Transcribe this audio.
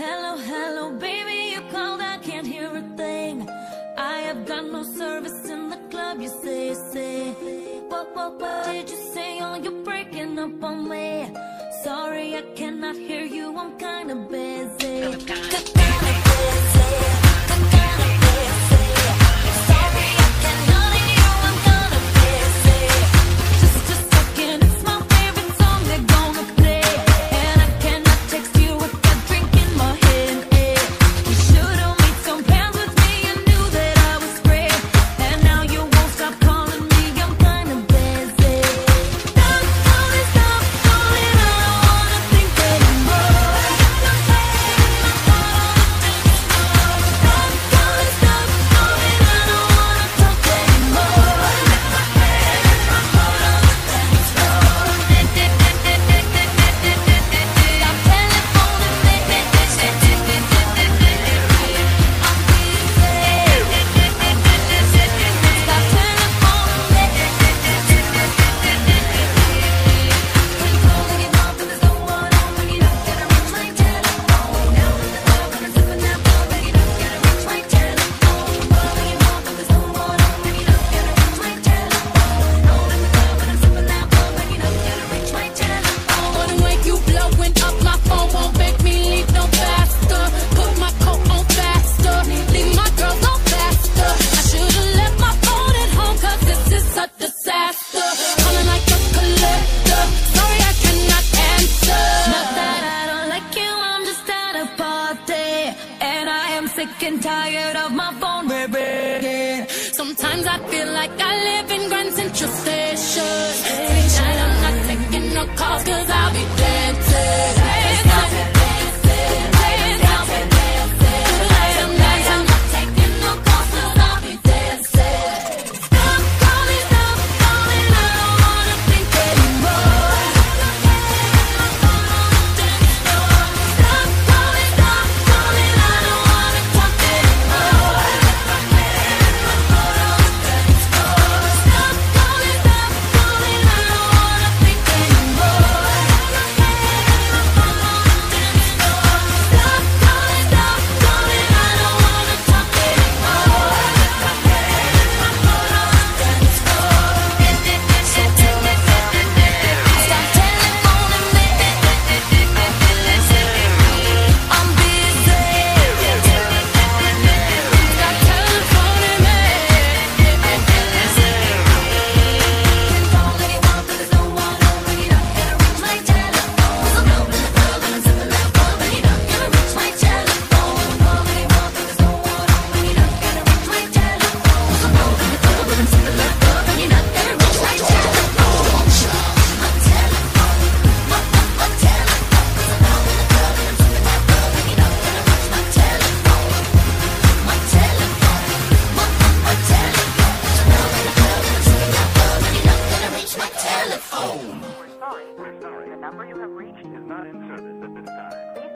Hello, hello, baby, you called, I can't hear a thing. I have got no service in the club, you say, say. What, what, what did you say? Oh, you're breaking up on me. Sorry, I cannot hear you, I'm kinda busy. sick and tired of my phone ringing. Sometimes I feel like I live in Grand Central Station. F-O.